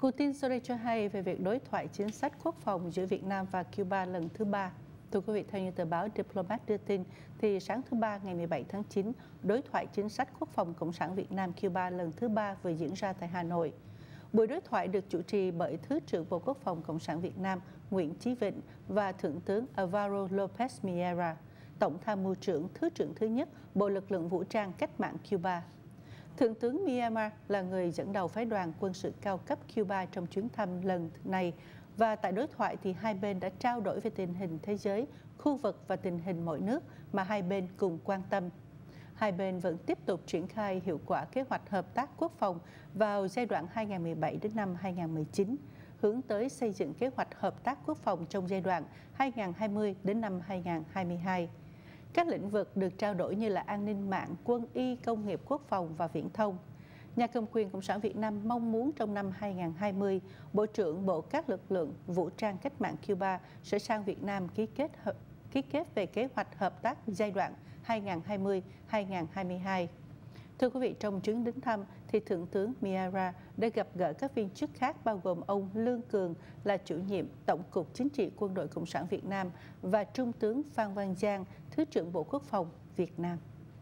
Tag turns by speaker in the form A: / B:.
A: Putin tin đây cho hay về việc đối thoại chính sách quốc phòng giữa Việt Nam và Cuba lần thứ ba. Thưa quý vị, theo như tờ báo Diplomat đưa tin, thì sáng thứ Ba ngày 17 tháng 9, đối thoại chính sách quốc phòng Cộng sản Việt Nam-Cuba lần thứ ba vừa diễn ra tại Hà Nội. Buổi đối thoại được chủ trì bởi Thứ trưởng Bộ Quốc phòng Cộng sản Việt Nam Nguyễn Chí Vịnh và Thượng tướng Alvaro Lopez Miera, Tổng tham mưu trưởng Thứ trưởng thứ nhất Bộ Lực lượng Vũ trang Cách mạng Cuba. Thượng tướng Myanmar là người dẫn đầu phái đoàn quân sự cao cấp Cuba trong chuyến thăm lần này và tại đối thoại thì hai bên đã trao đổi về tình hình thế giới, khu vực và tình hình mỗi nước mà hai bên cùng quan tâm. Hai bên vẫn tiếp tục triển khai hiệu quả kế hoạch hợp tác quốc phòng vào giai đoạn 2017 đến năm 2019, hướng tới xây dựng kế hoạch hợp tác quốc phòng trong giai đoạn 2020 đến năm 2022. Các lĩnh vực được trao đổi như là an ninh mạng, quân y, công nghiệp quốc phòng và viễn thông. Nhà cầm quyền Cộng sản Việt Nam mong muốn trong năm 2020, Bộ trưởng Bộ các lực lượng vũ trang cách mạng Cuba sẽ sang Việt Nam ký kết ký kết về kế hoạch hợp tác giai đoạn 2020-2022. Thưa quý vị, trong chuyến đến thăm thì Thượng tướng Miara đã gặp gỡ các viên chức khác bao gồm ông Lương Cường là chủ nhiệm Tổng cục Chính trị Quân đội Cộng sản Việt Nam và Trung tướng Phan Văn Giang, Thứ trưởng Bộ Quốc phòng Việt Nam.